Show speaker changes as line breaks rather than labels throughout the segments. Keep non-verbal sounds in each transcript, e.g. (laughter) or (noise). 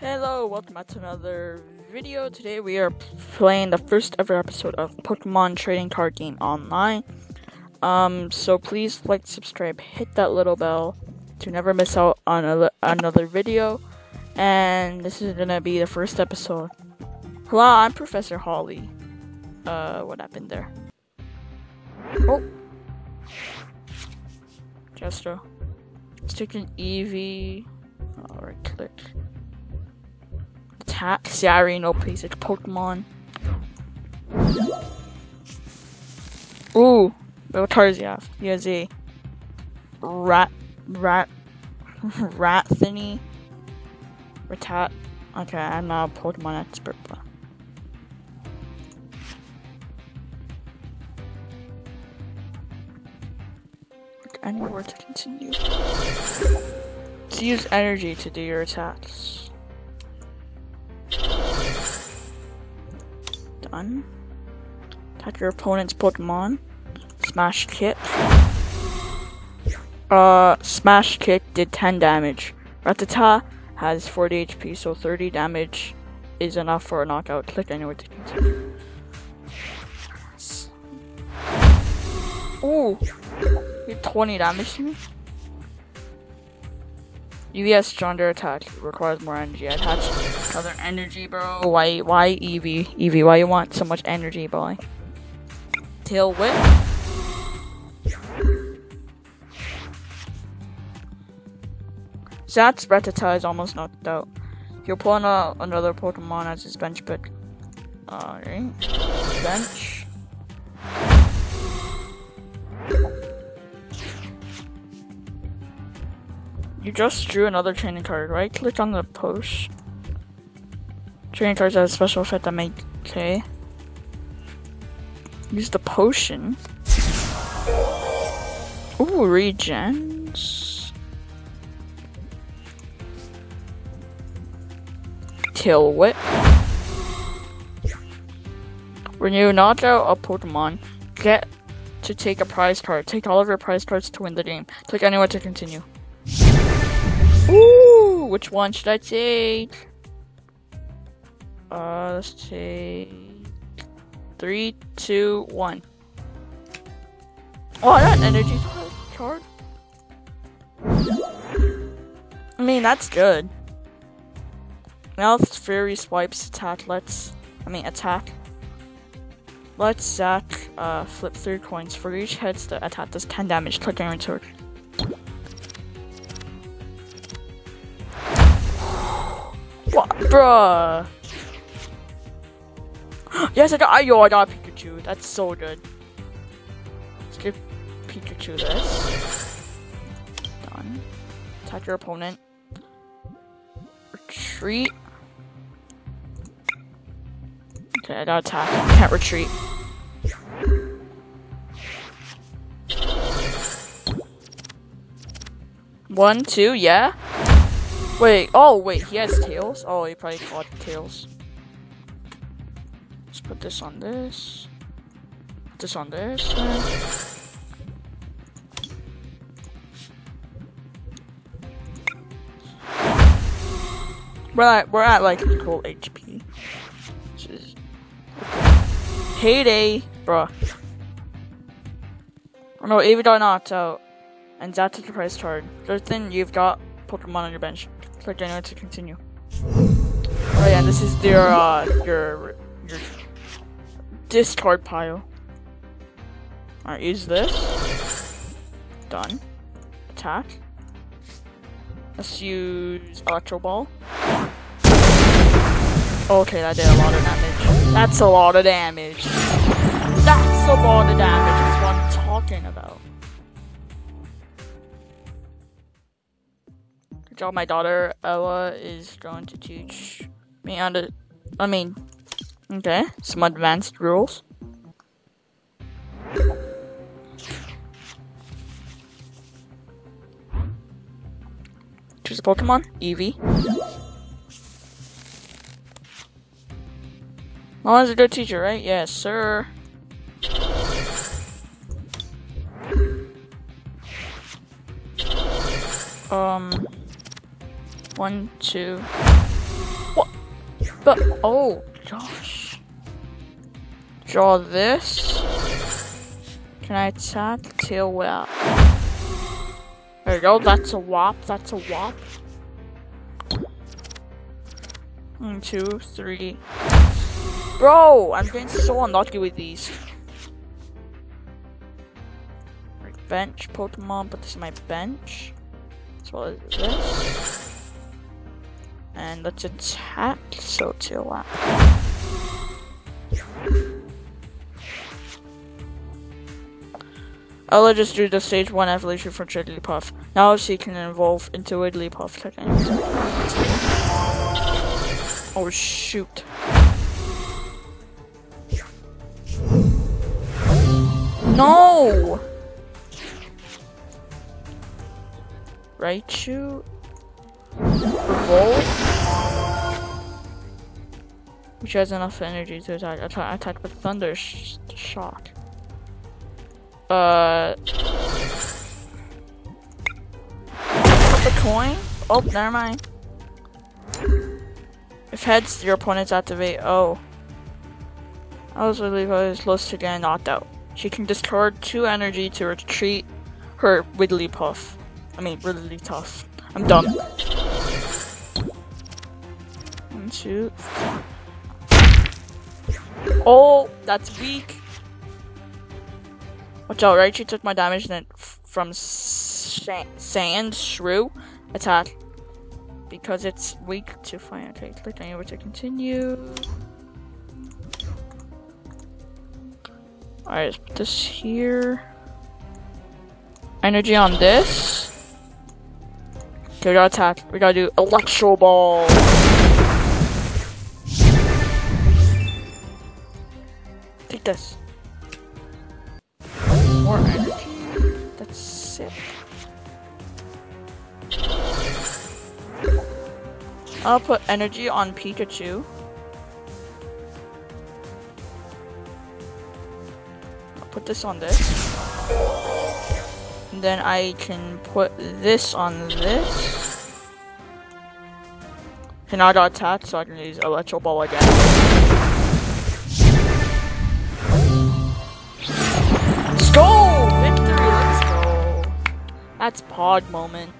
Hello, welcome back to another video. Today we are playing the first ever episode of Pokemon Trading Card Game Online. Um, so please like, subscribe, hit that little bell to never miss out on another video. And this is gonna be the first episode. Hello, I'm Professor Holly. Uh, what happened there? Oh, Gesto. Let's take an Eevee. Alright, click. Attack. See, I already know basic Pokemon. Ooh, what cards he have? He has a rat, rat, (laughs) rat thingy. Ratat. Okay, I'm not a Pokemon expert, but. Anywhere to continue. To use energy to do your attacks. Done. Attack your opponent's Pokemon. Smash kick. Uh, smash kick did 10 damage. Rattata has 40 HP, so 30 damage is enough for a knockout. Click anywhere to continue. Ooh, you 20 damage to me. Eevee's stronger attack requires more energy. Attach another energy, bro. Why, why Eevee? Eevee, why you want so much energy, boy? Tail whip. Zat's Rattata is almost knocked out. He'll pull on another Pokemon as his bench pick. Alright. Bench. You just drew another training card. Right click on the post. Training cards have a special effect that make. Okay. Use the potion. Ooh, regens. Tail whip. When you knock out a Pokemon, get to take a prize card. Take all of your prize cards to win the game. Click anywhere to continue. Ooh, which one should I take? Uh, let's take three, two, one. Oh, I got an energy card. I mean, that's good. Now Fury swipes attack. Let's, I mean, attack. Let's Zack uh, flip three coins. For each heads the attack does 10 damage. Click and return. Bruh? (gasps) yes, I got. Yo, I got Pikachu. That's so good. Let's give Pikachu this. Done. Attack your opponent. Retreat. Okay, I got attack. Can't retreat. One, two, yeah. Wait, oh wait, he has tails? Oh, he probably caught tails. Let's put this on this. Put this on this. We're at, we're at like equal HP. Is... Heyday, bruh. Oh no, Avidar knocked out. And that's the price card. Good thing you've got Pokemon on your bench. Click anywhere to continue. Oh yeah, this is your uh your your discard pile. Alright, use this. Done. Attack. Let's use Electro Ball. Okay, that did a lot of damage. That's a lot of damage. That's a lot of damage. That's what I'm talking about. My daughter Ella is going to teach me how to. I mean, okay, some advanced rules. Choose a Pokemon, Eevee. Mama's a good teacher, right? Yes, sir. Um. One, two. What? But, oh, gosh. Draw this. Can I attack? Tail whip. There we go, that's a wop, that's a wop. One, two, three. Bro, I'm getting so unlucky with these. Right, bench Pokemon, but this is my bench. Well as this. And let's attack, so tail whip. I'll just do the stage 1 evolution for Jigglypuff. Now she can evolve into Wigglypuff technically. Oh shoot. No! Raichu? Revolt? Which has enough energy to attack. Attack, attack with Thunder sh Shock. Uh. The coin? Oh, never mind. If heads, your opponents activate. Oh. I was really close to getting knocked out. She can discard two energy to retreat her Wigglypuff. I mean, really tough. I'm done. One, two. Oh, that's weak. Watch out, right? She took my damage then from Sandshrew attack. Because it's weak to fire. Okay, click anywhere to continue. Alright, put this here. Energy on this. Okay, we gotta attack. We gotta do Electro Ball. This. More energy. That's sick. I'll put energy on Pikachu. I'll put this on this. And then I can put this on this. And I got attacked, so I can use Electro Ball again. That's pod moment.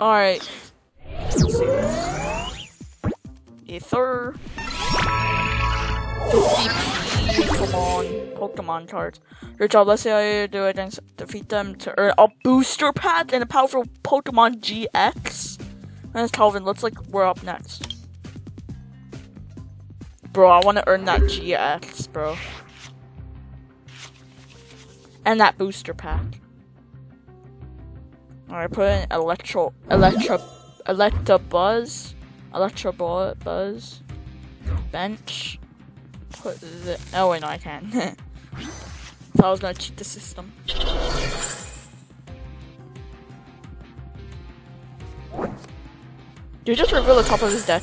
Alright. Ether. 50 Pokemon, Pokemon cards. Your job, let's see how you do it and defeat them to earn a booster pack and a powerful Pokemon GX. And it's Calvin, looks like we're up next. Bro, I want to earn that GX, bro. And that booster pack. Alright, put in electro, electro, electabuzz, electro buzz, bench. Put the. Oh wait, no, I can't. (laughs) Thought I was gonna cheat the system. Dude, just reveal the top of his deck.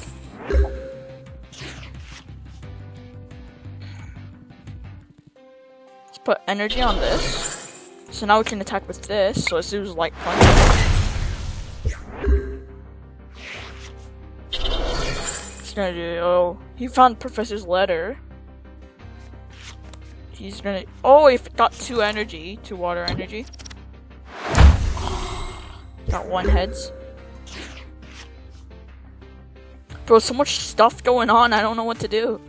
Put energy on this. So now we can attack with this, so soon as light punch. He's gonna do, oh, he found Professor's letter. He's gonna, oh, he got two energy, two water energy. Got one heads. Bro, so much stuff going on, I don't know what to do.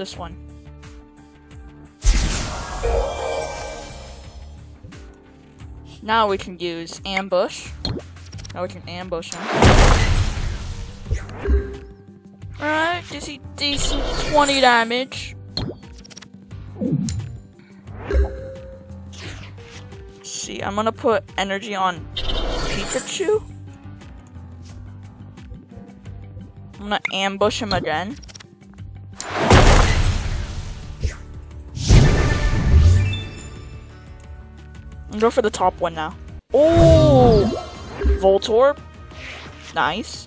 This one. Now we can use ambush. Now we can ambush him. Alright, does he decent 20 damage? Let's see, I'm gonna put energy on Pikachu. I'm gonna ambush him again. Go for the top one now. Oh! Voltorb. Nice.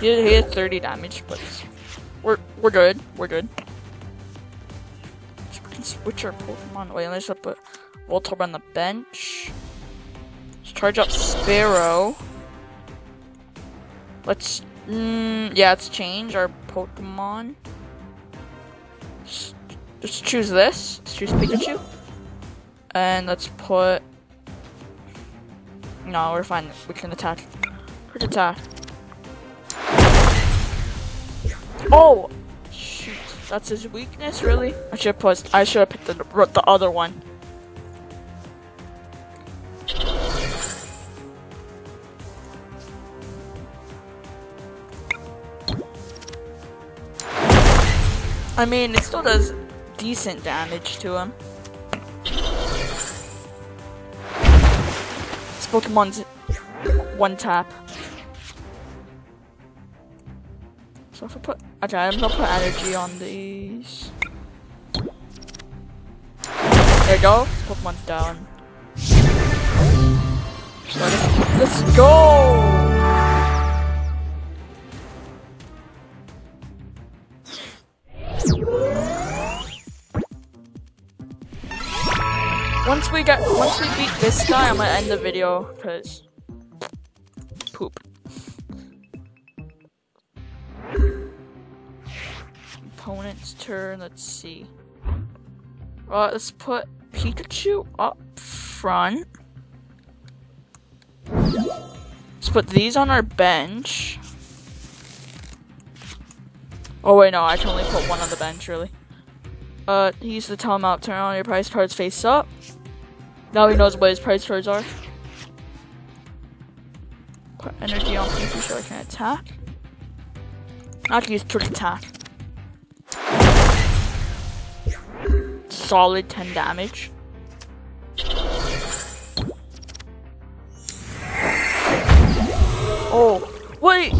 He, he had 30 damage, but we're we're good. We're good. So we can switch our Pokemon. Wait, let's put Voltorb on the bench. Let's charge up Sparrow. Let's, mm, yeah, let's change our Pokemon. Just choose this. Let's choose Pikachu. And let's put, no, we're fine. We can attack. Quick attack. Oh! Shoot. That's his weakness, really? I should have put, I should have picked the, the other one. I mean, it still does decent damage to him. This Pokemon's one tap. So if I put, okay, I'm gonna put energy on these. There you go. Pokemon's down. let's go. Once we get, once we beat this guy, I'm gonna end the video, cause poop. Opponent's turn, let's see. Uh, let's put Pikachu up front. Let's put these on our bench. Oh wait, no, I can only put one on the bench, really. Uh, he used tell him out, turn on your price cards face up. Now he knows what his price cards are. Put energy on Pikachu so I can attack. I can use quick attack. Solid 10 damage. Oh, wait!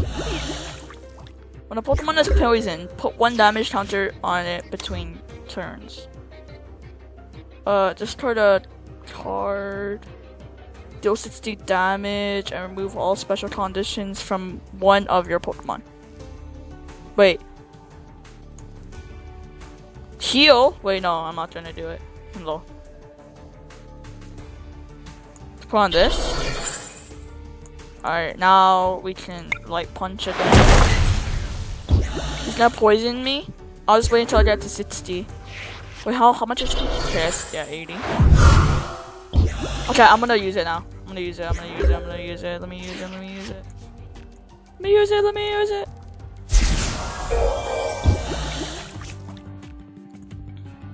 When a Pokemon is poisoned, put one damage counter on it between turns. Uh, discard a card, deal 60 damage, and remove all special conditions from one of your Pokemon. Wait. Heal? Wait, no, I'm not to do it. Low. Put on this. Alright, now we can, like, punch again. He's gonna poison me. I'll just wait until I get to 60. Wait, how, how much is? Okay, yeah, 80. Okay, I'm gonna use it now. I'm gonna use it, I'm gonna use it, I'm gonna use it. Let me use it, let me use it. Let me use it, let me use it.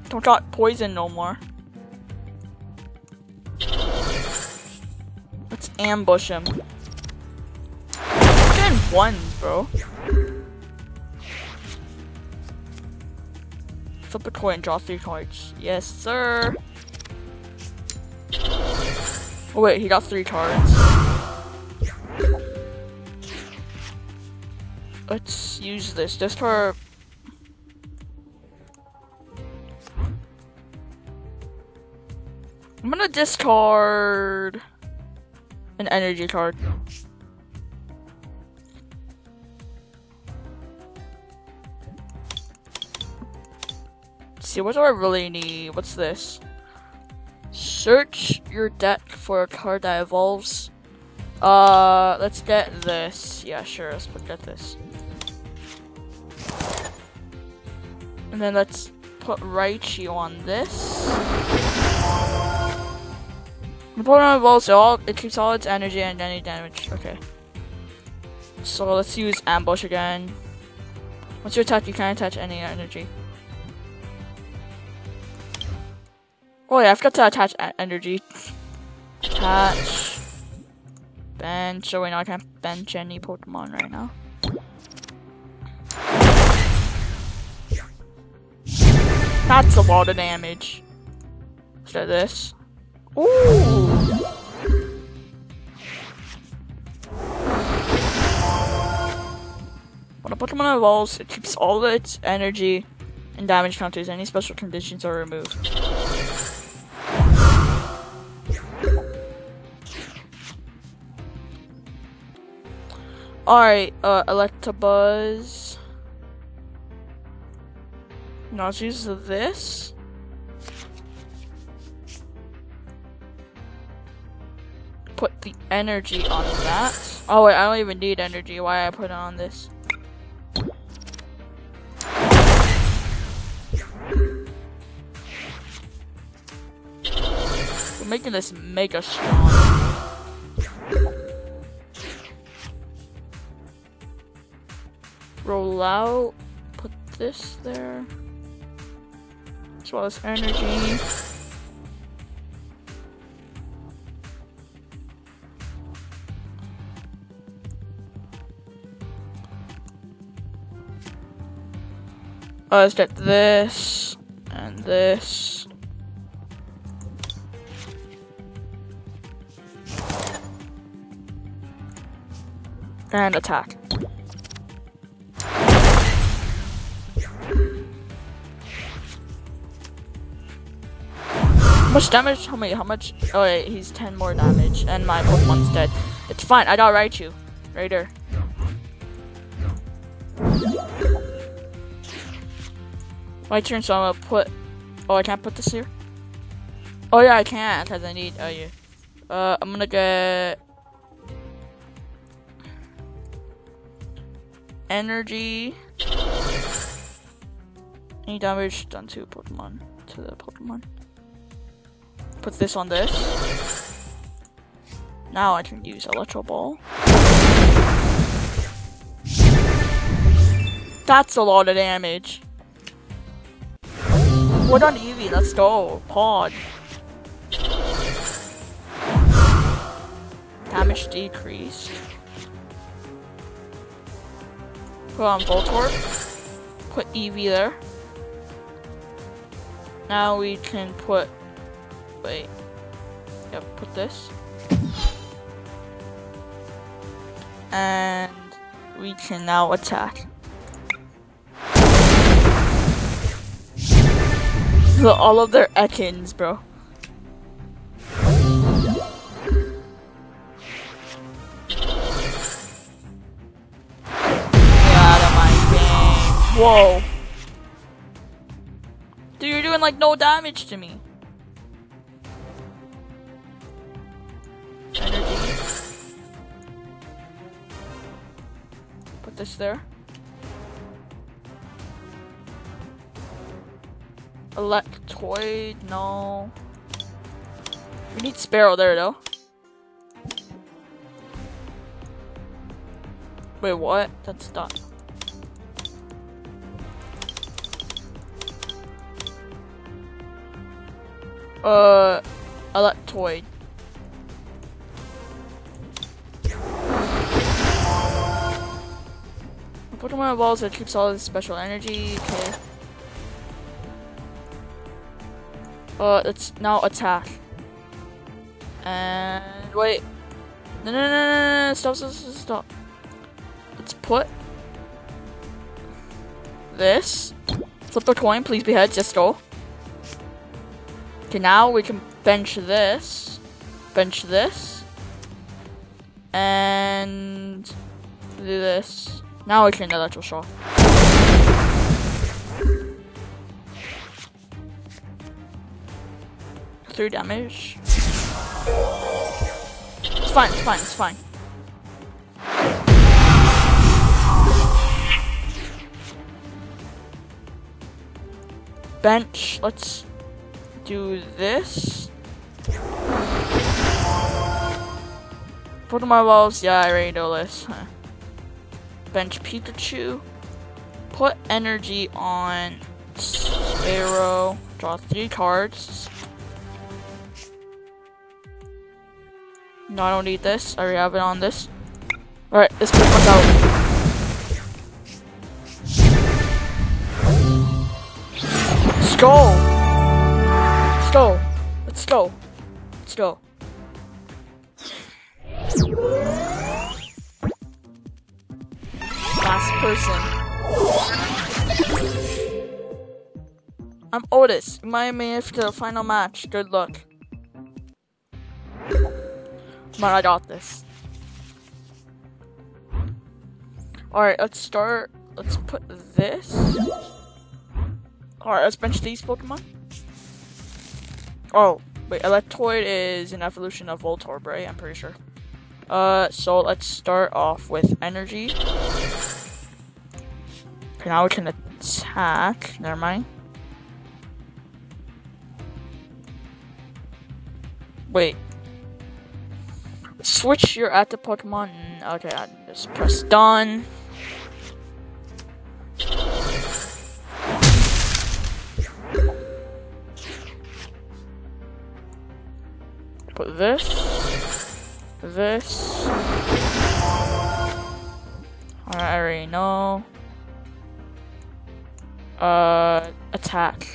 Don't got poison no more. Let's ambush him. I'm getting one, bro. Flip a coin, draw three cards. Yes, sir. Oh wait, he got three cards. Let's use this just for... I'm gonna discard an energy card. See, what do I really need? What's this? Search your deck for a card that evolves. Uh, let's get this. Yeah, sure, let's get this. And then let's put Raichu on this. Opponent evolves all it keeps all its energy and any damage. Okay. So let's use ambush again. Once you attack, you can't attach any energy. Oh yeah, I forgot to attach energy. Attach. Bench. So wait, no, I can't bench any Pokemon right now. That's a lot of damage. Instead of this. Ooh! When a Pokemon evolves, it keeps all of its energy and damage counters. Any special conditions are removed. Alright, uh, Electabuzz. Now let's use this. Put the energy on that. Oh wait, I don't even need energy. Why I put it on this? We're making this mega strong. Out. Put this there as well as energy. Oh, let's get this and this. And attack. Much damage? How many? How much? Oh wait, he's 10 more damage, and my Pokemon's dead. It's fine, I got Raichu. Right there. My turn, so I'm gonna put... Oh, I can't put this here? Oh yeah, I can, because I need... Oh yeah. Uh, I'm gonna get... Energy. Any damage done to Pokemon. To the Pokemon. Put this on this. Now I can use Electro Ball. That's a lot of damage. What on Eevee? Let's go. Pod. Damage decreased. Put on Voltorb. Put Eevee there. Now we can put Wait. Yep, put this. And we can now attack. All of their Ekans, bro. Whoa. Dude, you're doing like no damage to me. This there. Electoid, no. We need Sparrow there though. Wait, what? That's done. Uh, Electoid. Pokemon evolves that keeps all his special energy. Okay. Uh, let's now attack. And wait. No, no, no, no, no, stop, stop, stop. Let's put this. Flip a coin, please be heads, just go. Okay, now we can bench this. Bench this. And do this. Now I can electro shock. Three damage. It's fine, it's fine, it's fine. Bench, let's do this. Pokemon balls, yeah, I already know this. Bench Pikachu, put energy on Sparrow, draw three cards. No, I don't need this. I already have it on this. Alright, let's put one out. Let's go! Let's go! Let's go! Let's go. Person. I'm Otis. You might make the final match. Good luck. Come on, I got this. Alright, let's start. Let's put this. Alright, let's bench these Pokemon. Oh, wait, Electoid is an evolution of Voltorb, right? I'm pretty sure. Uh, so let's start off with energy. Okay, now we can attack. Never mind. Wait. Switch your active Pokemon. Okay, I just press done. Put this. This. I already know. Uh, attack.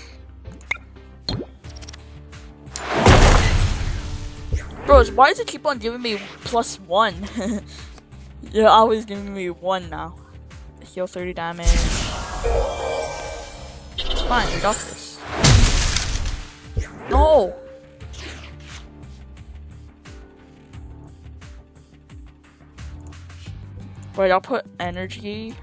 Bros, why does it keep on giving me plus one? (laughs) You're always giving me one now. Heal 30 damage. Fine, we got this. No! Wait, I'll put energy.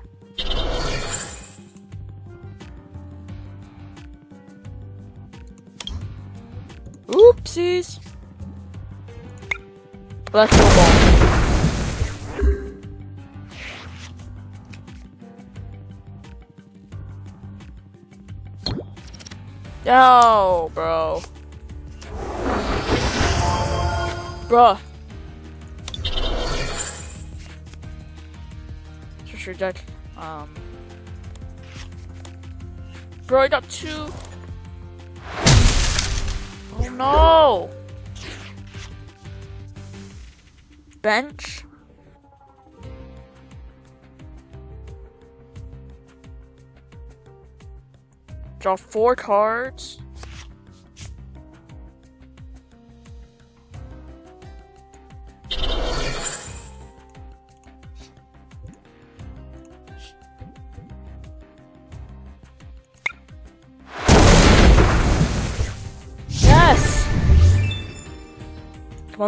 Oopsies! Let's go ball. Yo, bro. Bruh. Switch your deck. Um. Bro, I got two. No! bench. Draw four cards.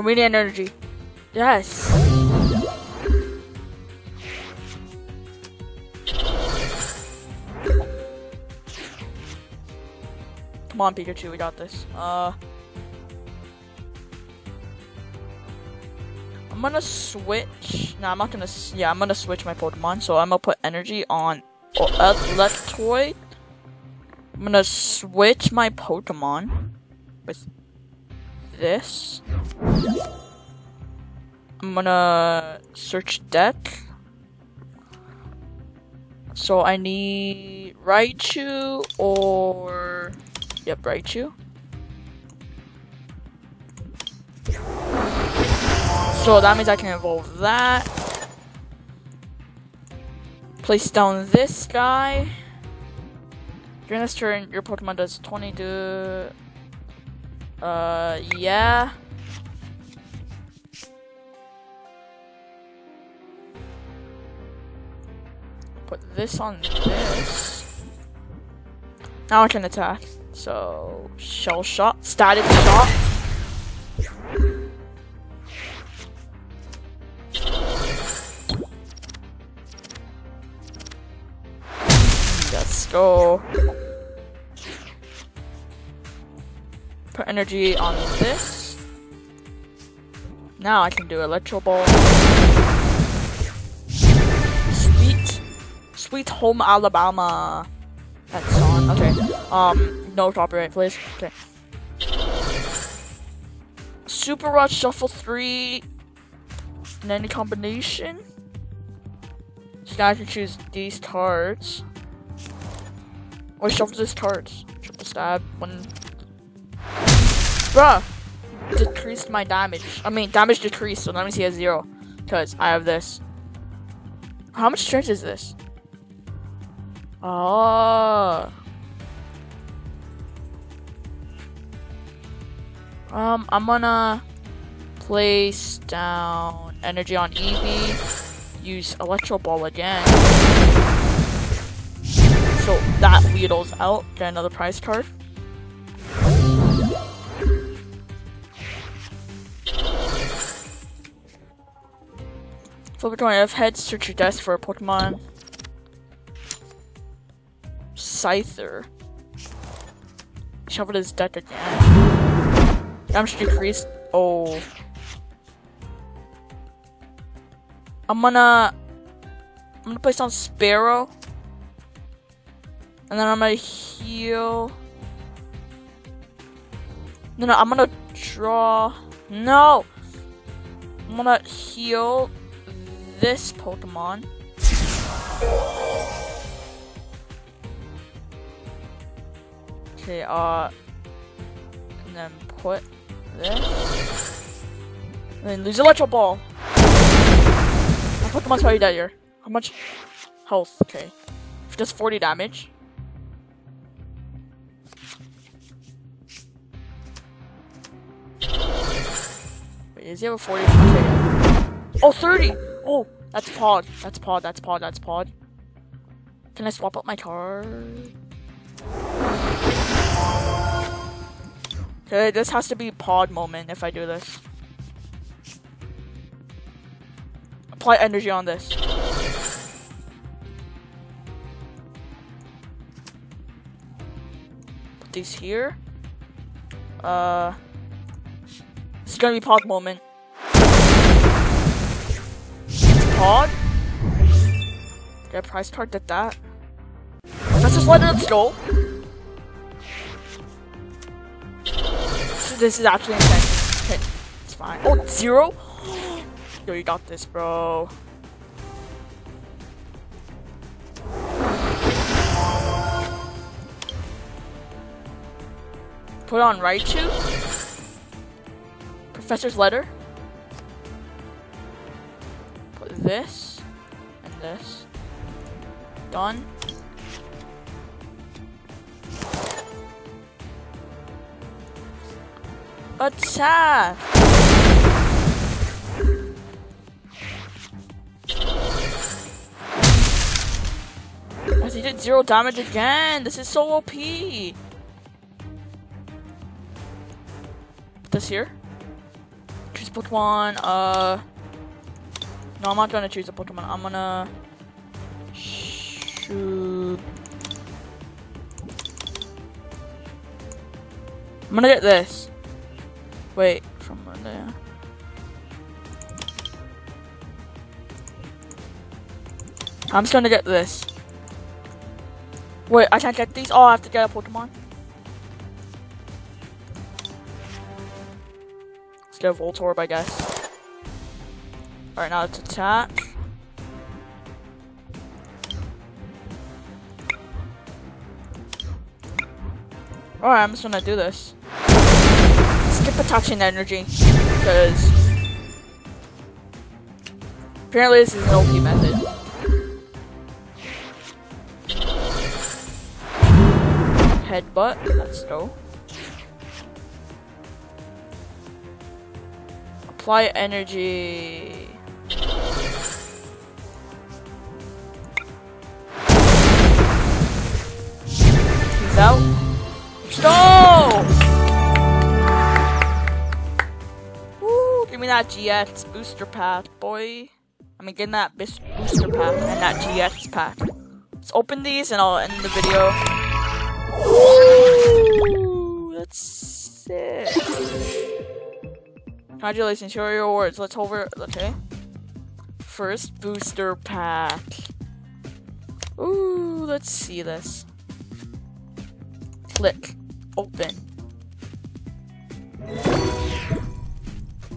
We need energy. Yes. Come on, Pikachu, we got this. Uh, I'm gonna switch. No, I'm not gonna. Yeah, I'm gonna switch my Pokemon. So I'm gonna put energy on Electoid. I'm gonna switch my Pokemon with this. I'm gonna search deck. So I need Raichu or yep, Raichu. So that means I can evolve that. Place down this guy. During this turn, your Pokemon does 20 to... Uh, yeah. put this on this. Now I can attack. So, shell shot, static shot. Let's go. Energy on this. Now I can do Electro Ball. Sweet Sweet Home Alabama. That's on. Okay. Um, no copyright, please. Okay. Super Rush Shuffle 3 in any combination. So now I can choose these cards. Or shuffle these cards. Triple stab. One. Bruh! Decreased my damage. I mean, damage decreased, so let me see a zero. Because I have this. How much strength is this? Oh. Um, I'm gonna place down energy on Eevee, use Electro Ball again. So that Weedle's out, get another prize card. Flip to F head, search your desk for a Pokemon. Scyther. Shuffle his deck again. Damage decreased. Oh. I'm gonna I'm gonna place on Sparrow. And then I'm gonna heal. No, no, I'm gonna draw. No! I'm gonna heal this Pokemon. Okay, uh, and then put this. And then lose Electro Ball. My Pokemon's already dead here. How much health? Okay. Just 40 damage. Wait, is he have a 40? Okay. Oh, 30! Oh, that's pod. That's pod. That's pod. That's pod. Can I swap up my card? Okay, this has to be pod moment if I do this. Apply energy on this. Put these here. Uh, it's gonna be pod moment. Pod? Get a price card, did that. Let's just let it go. This is actually intense. Okay, it's fine. Oh, zero? Yo, you got this, bro. Put on Raichu. Professor's letter. This and this. Done. Attack! As he did zero damage again! This is so OP! This here. Choose Pokemon, uh... No, I'm not gonna choose a Pokemon. I'm gonna... Shoot... I'm gonna get this. Wait, from there. I'm just gonna get this. Wait, I can't get these? Oh, I have to get a Pokemon. Let's get a Voltorb, I guess. Alright, now let's attack. Alright, I'm just gonna do this. Skip attaching energy, because apparently this is an OP method. Headbutt, let's go. Apply energy. That GX booster pack, boy. I mean, getting that booster pack and that GX pack. Let's open these and I'll end the video. Ooh, that's sick. Congratulations, here are your awards. Let's over. Okay. First booster pack. Ooh, let's see this. Click. Open.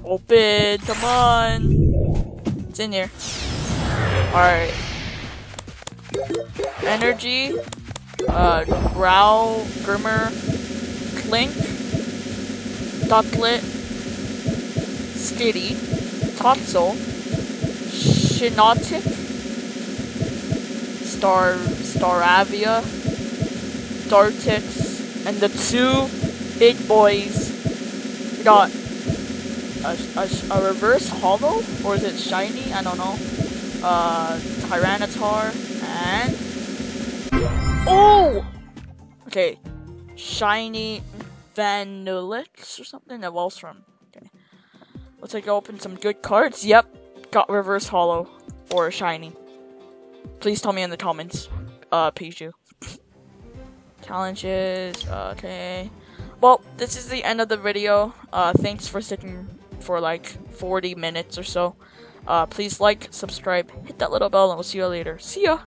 Open. Come on. It's in here. Alright. Energy. Uh, Growl, Grimer, Klink, Ducklett, Skitty, Totzel, Shinotic, Star, Staravia, Dartrix, and the two big boys. We got a, a, a reverse holo, or is it shiny? I don't know. Uh, Tyranitar, and Oh! Okay. Shiny Vanillix or something? That Wellstrom. Okay. Looks like I opened some good cards. Yep. Got reverse holo. or shiny? Please tell me in the comments, uh, Pichu. (laughs) Challenges, okay. Well, this is the end of the video. Uh, thanks for sticking for like 40 minutes or so. Uh, please like, subscribe, hit that little bell, and we'll see you later. See ya!